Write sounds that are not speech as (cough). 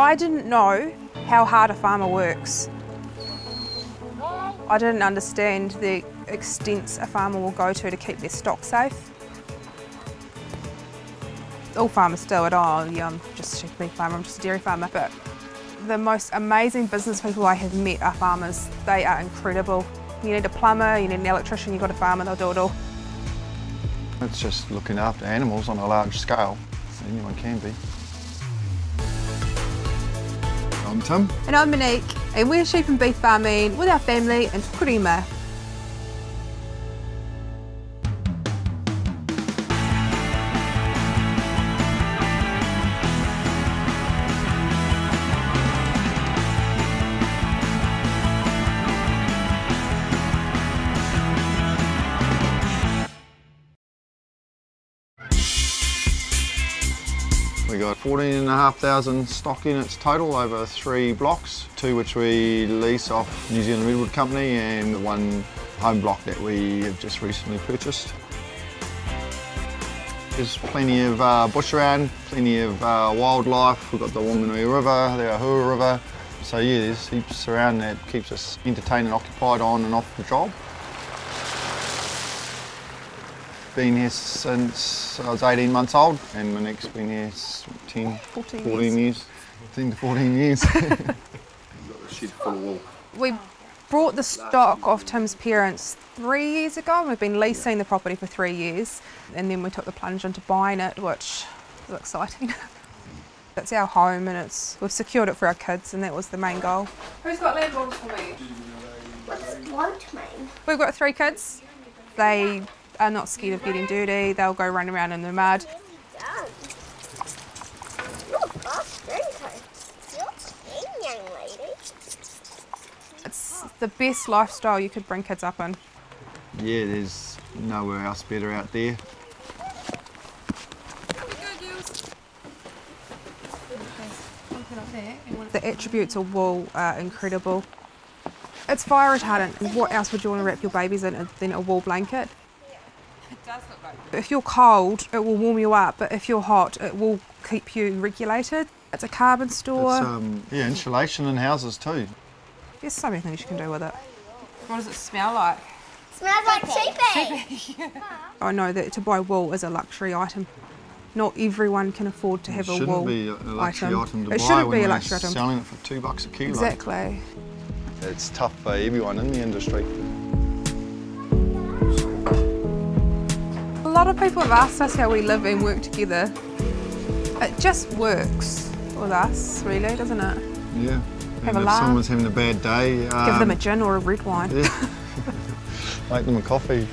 I didn't know how hard a farmer works. I didn't understand the extents a farmer will go to to keep their stock safe. All farmers do it, oh, yeah, I'm just a beef farmer, I'm just a dairy farmer, but the most amazing business people I have met are farmers. They are incredible. You need a plumber, you need an electrician, you've got a farmer, they'll do it all. It's just looking after animals on a large scale. Anyone can be. I'm. And I'm Monique, and we're sheep and beef farming with our family in Tokirima. We got 14,500 stock units total over three blocks, two which we lease off New Zealand Redwood Company and one home block that we have just recently purchased. There's plenty of uh, bush around, plenty of uh, wildlife. We've got the Wanganui River, the Ohura River. So yeah, there's heaps around that keeps us entertained and occupied on and off the job. Been here since I was 18 months old and Monique's been here 10, 14 14 years. years. 10 to 14 years. (laughs) shed full of wool. We brought the stock of Tim's parents three years ago. And we've been leasing the property for three years, and then we took the plunge into buying it, which was exciting. (laughs) it's our home, and it's we've secured it for our kids, and that was the main goal. Who's got land bottles for me? What does bloat mean? We've got three kids. They are not scared of getting dirty. They'll go run around in the mud. Done. You're a fast drinker. You're a young lady. It's the best lifestyle you could bring kids up in. yeah, there's nowhere else better out there. The attributes of wool are incredible. It's fire retardant. What else would you want to wrap your babies in uh, than a wool blanket? If you're cold, it will warm you up, but if you're hot, it will keep you regulated. It's a carbon store. It's um, yeah, insulation in houses too. There's so many things you can do with it. What does it smell like? Smells like sheepy. (laughs) I know that to buy wool is a luxury item. Not everyone can afford to have it a shouldn't wool be a luxury item. item, to it buy shouldn't when be a they're luxury item. selling it for two bucks a kilo. Exactly. It's tough for everyone in the industry. Lot of people have asked us how we live and work together. It just works with us, really, doesn't it? Yeah. Have and a if laugh. someone's having a bad day, Give them um, a gin or a red wine. yeah. (laughs) make them a coffee.